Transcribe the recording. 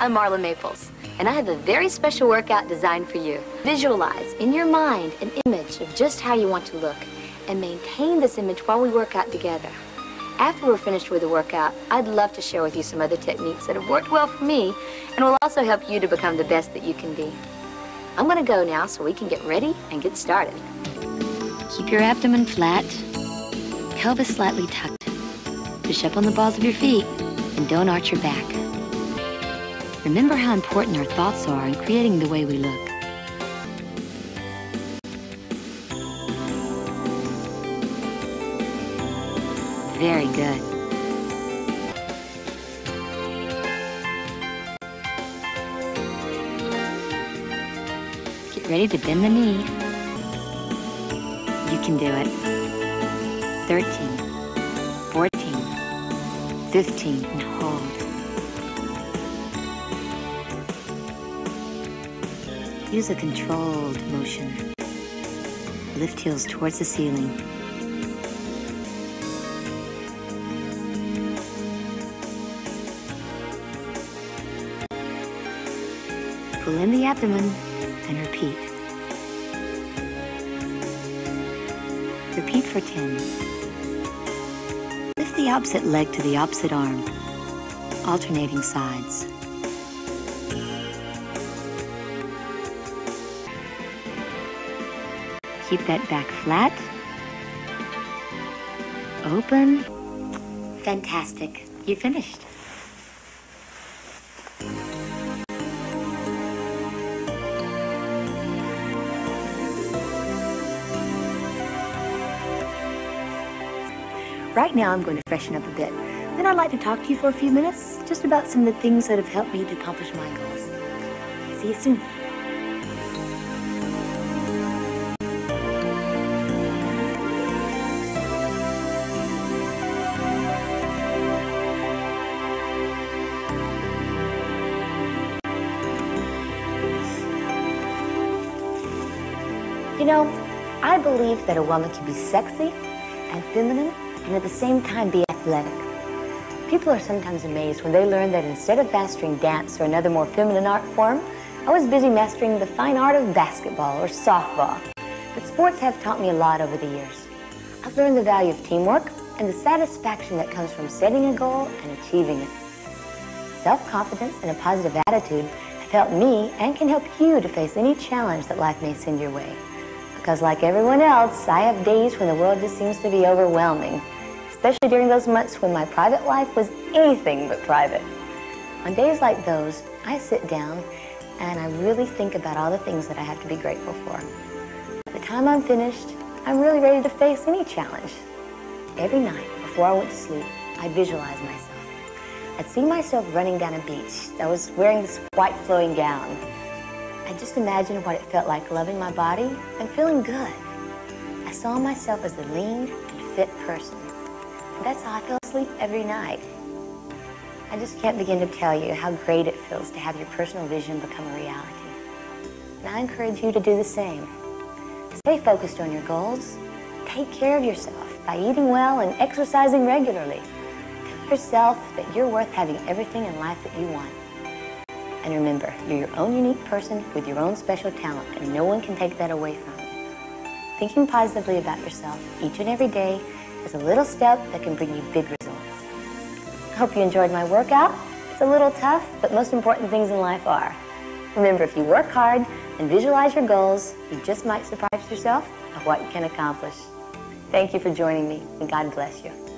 I'm Marla Maples, and I have a very special workout designed for you. Visualize in your mind an image of just how you want to look, and maintain this image while we work out together. After we're finished with the workout, I'd love to share with you some other techniques that have worked well for me and will also help you to become the best that you can be. I'm gonna go now so we can get ready and get started. Keep your abdomen flat, pelvis slightly tucked. Push up on the balls of your feet and don't arch your back. Remember how important our thoughts are in creating the way we look. Very good. Get ready to bend the knee. You can do it. 13, 14, 15, and hold. Use a controlled motion. Lift heels towards the ceiling. Pull in the abdomen and repeat. Repeat for 10. Lift the opposite leg to the opposite arm, alternating sides. Keep that back flat. Open. Fantastic. You finished. Right now, I'm going to freshen up a bit. Then I'd like to talk to you for a few minutes, just about some of the things that have helped me to accomplish my goals. See you soon. You know, I believe that a woman can be sexy and feminine and at the same time be athletic. People are sometimes amazed when they learn that instead of mastering dance or another more feminine art form, I was busy mastering the fine art of basketball or softball. But sports have taught me a lot over the years. I've learned the value of teamwork and the satisfaction that comes from setting a goal and achieving it. Self-confidence and a positive attitude have helped me and can help you to face any challenge that life may send your way. Because like everyone else, I have days when the world just seems to be overwhelming, especially during those months when my private life was anything but private. On days like those, I sit down and I really think about all the things that I have to be grateful for. By the time I'm finished, I'm really ready to face any challenge. Every night, before I went to sleep, I'd visualize myself. I'd see myself running down a beach. I was wearing this white flowing gown. I just imagined what it felt like loving my body and feeling good. I saw myself as a lean and fit person. That's how I fell asleep every night. I just can't begin to tell you how great it feels to have your personal vision become a reality. And I encourage you to do the same. Stay focused on your goals. Take care of yourself by eating well and exercising regularly. Tell yourself that you're worth having everything in life that you want. And remember, you're your own unique person with your own special talent, and no one can take that away from you. Thinking positively about yourself each and every day is a little step that can bring you big results. I hope you enjoyed my workout. It's a little tough, but most important things in life are. Remember, if you work hard and visualize your goals, you just might surprise yourself of what you can accomplish. Thank you for joining me, and God bless you.